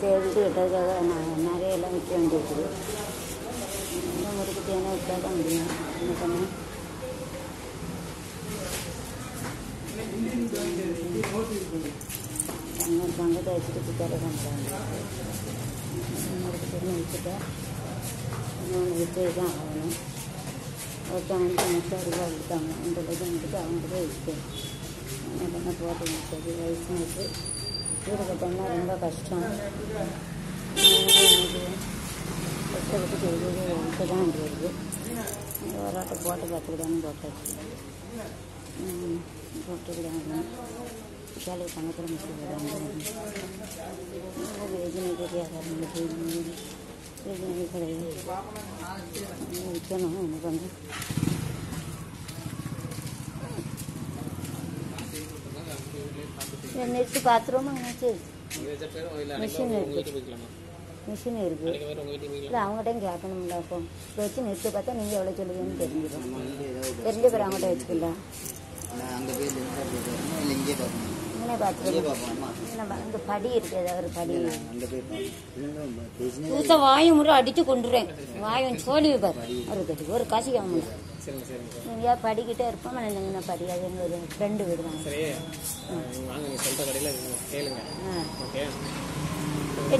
நேற்று எடுத்து விட்டதுக்காக நான் நிறைய எல்லாம் விற்க வேண்டியிருக்குது. இந்த முறுக்கிட்டு தேனை விற்றா தான் முடியும். என்ன பண்ண இன்னொரு தங்கத்தை வச்சுட்டு பித்தரை பண்ணுறாங்க முறுக்கு தேனை விற்றுட்டா இன்னொன்று விற்று தான் ஆகணும். ஒருத்தவங்க முப்பது ரூபா கொடுத்தாங்க. அந்த லட்சம் கொடுத்து அவங்க போய் விற்கிறேன் என்ன பண்ண போட்டு முப்பது வயசு இருக்குது வீடு கட்டணும்னா ரொம்ப கஷ்டம். எனக்கு கஷ்டப்பட்டு விட்டு தான் இந்த வராட்டை போட்டு கற்றுக்கிட்டான்னு போட்டாச்சு ம், போட்டுக்கிடாங்க வேலை பணத்தில் முடிச்சுக்கிறாங்க வேதனை தெரியாத வேதனை கிடையாது விற்கணும் என்ன பண்ண நிறுத்தி பார்த்துருவோமா நினச்சி மிஷின் இருக்கு. மிஷின் இருக்கு. இல்லை அவங்ககிட்டையும் கேட்கணும்ல அப்போ. இப்போ வச்சு நிறுத்தி பார்த்தா நீங்கள் எவ்வளோ சொல்லுவீங்கன்னு தெரிஞ்சிடும் தெரிஞ்ச பிறகு அவங்ககிட்ட வச்சுக்கலாம் இங்கே பார்த்துக்கலாம் இந்த படி இருக்கு ஏதாவது ஒரு படி. அங்கே போய் பார்ப்போம் இல்லைன்னா பேசினே பூசா வாயை முறை அடித்து கொண்டுறேன். வாயம் சோழி பாரு. ஒரு ஒரு காசு சரிங்க எங்கேயா படிக்கிட்டே இருப்போம் நான் படி அது எங்கள் ஃப்ரெண்டு வீடு தான். சரி. சொல்கிற கடையில் கேளுங்க. ஓகே?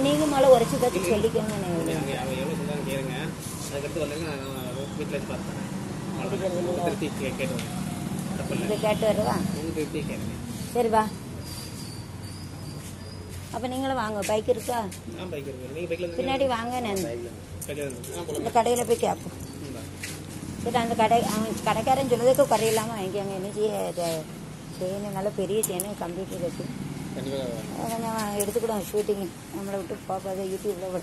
நீங்கள் மேலே உரைச்சி பார்த்து அவங்க எவ்வளோ சொல்கிறாங்க கேளுங்க. அதுக்கடுத்து வரலைங்க நான் வீட்டில் வச்சு பார்த்துறேன் அடிக்கிறது இல்லையா? திருப்தி கே கேட்டுருங்க தப்பு கேட்டு வருவா? திருப்தி கேளுங்க. சரி வா. அப்போ நீங்களும் வாங்க. பைக் இருக்கா? பின்னாடி வாங்க நான் இந்த கடையில் போய் கேட்போம். சரி அந்த கடை அவன் கடைக்காரன் சொன்னதுக்கு குறையில்லாமல் வாங்கிக்காங்க என்ன செய்ய செயின் நல்ல பெரிய செயின் கம்ப்யூட்டர் கண்டிப்பாக கொஞ்சம் எடுத்துக்கிடும் ஷூட்டிங் நம்மளை விட்டு போகாது யூடியூப்பில் கூட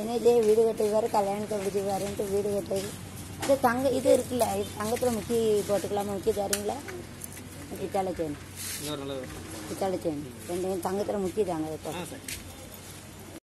என்ன செய்ய வீடு கட்டு வேறு கல்யாணத்தை பிடிச்சி வேறுன்ட்டு வீடு கட்டுறது இது தங்க இது இருக்குல்ல தங்கத்தில் முக்கி போட்டுக்கலாமா முக்கி தரீங்களா பித்தாளை செயின் பித்தாளை செயின் ரெண்டையும் தங்கத்தில் முக்கி தாங்க சரி